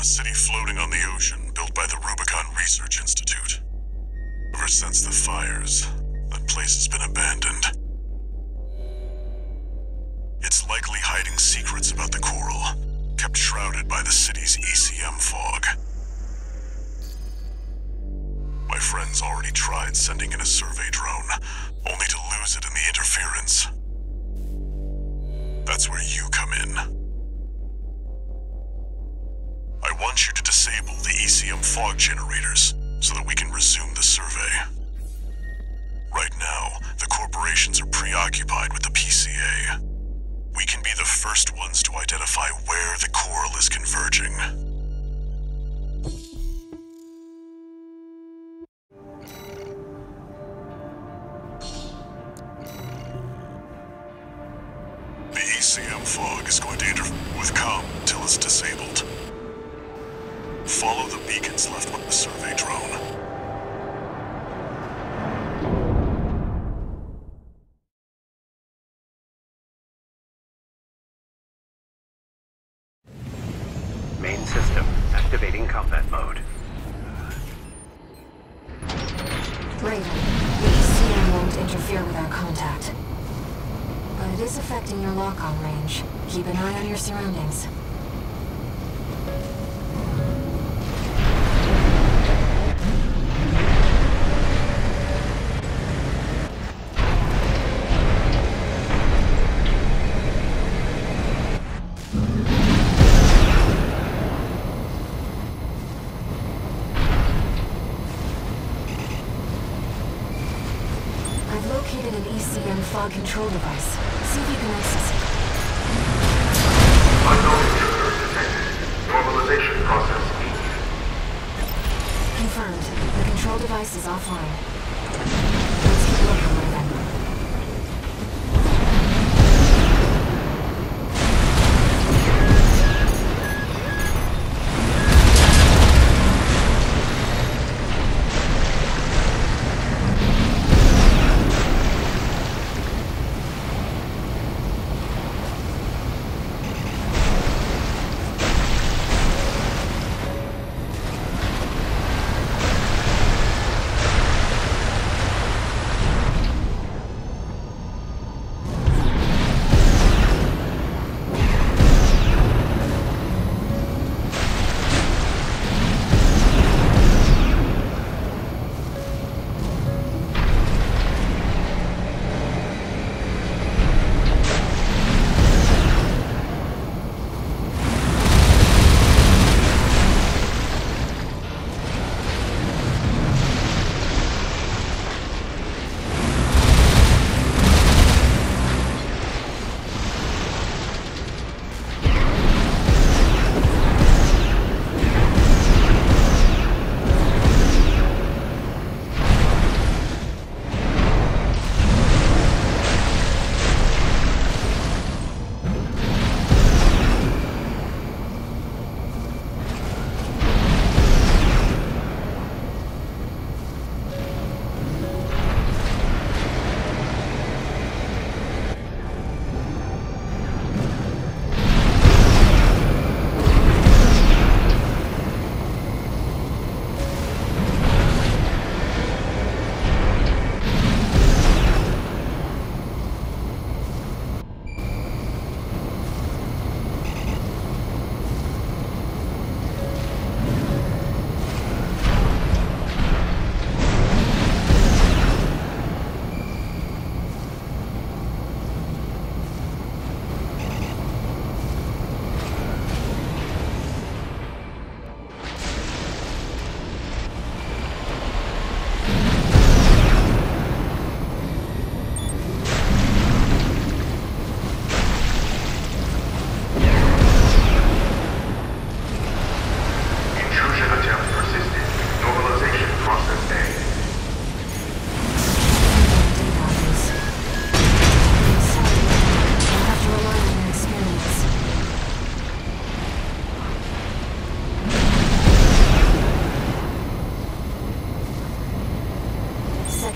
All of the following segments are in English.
a city floating on the ocean built by the Rubicon Research Institute. Ever since the fires, that place has been abandoned. It's likely hiding secrets about the coral, kept shrouded by the city's ECM fog. My friends already tried sending in a survey drone, only to lose it in the interference. Fog generators so that we can resume the survey. Right now, the corporations are preoccupied with the PCA. We can be the first ones to identify where the coral is converging. The ECM fog is going to interfere with com until it's disabled. Follow the beacons left by the survey drone. Main system activating combat mode. Raven, the ECM won't interfere with our contact. But it is affecting your lock-on range. Keep an eye on your surroundings. Located an ECM fog control device. See if you can access it. Unknown intruder detected. Normalization process. Confirmed. The control device is offline.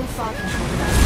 taken fire control.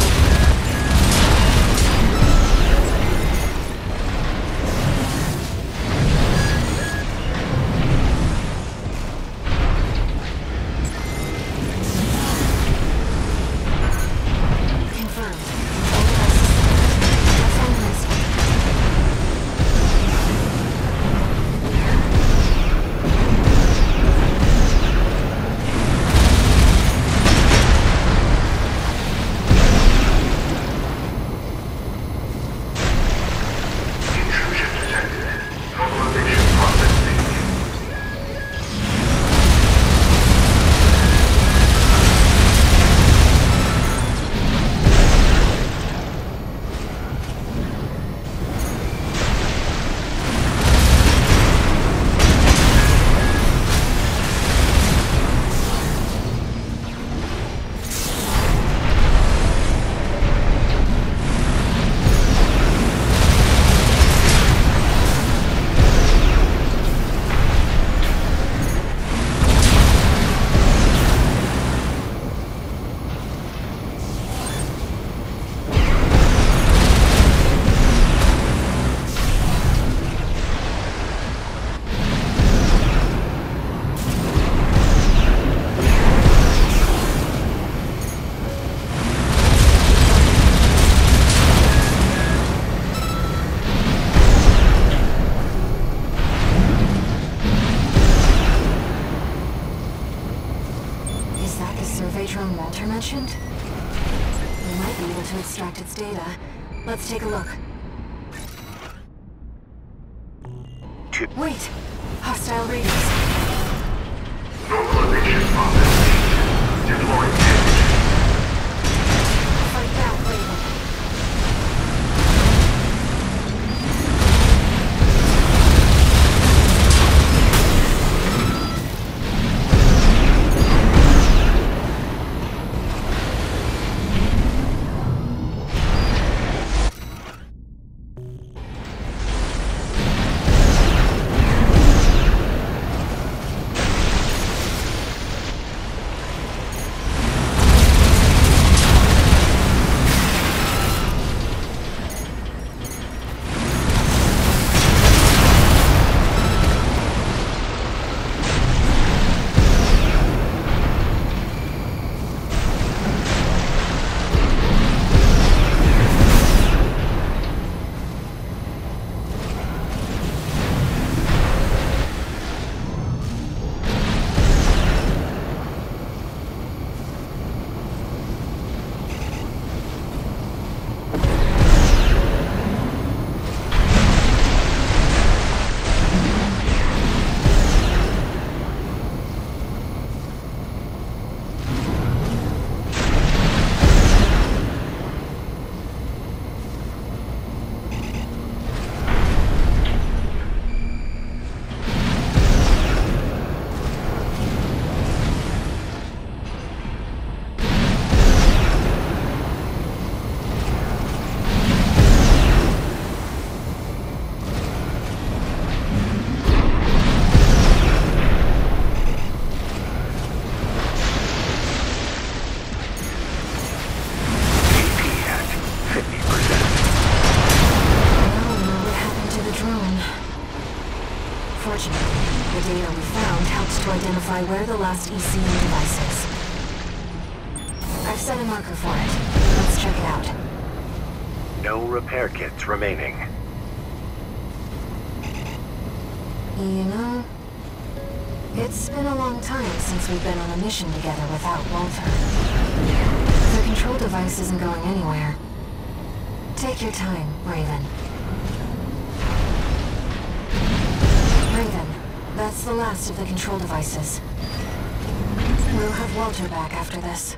Mentioned? We might be able to extract its data. Let's take a look. Wait! Hostile. Deploying image. Identify where the last ECU device is. I've set a marker for it. Let's check it out. No repair kits remaining. You know, it's been a long time since we've been on a mission together without Walter. The control device isn't going anywhere. Take your time, Raven. Raven, that's the last of the control devices. We'll have Walter back after this.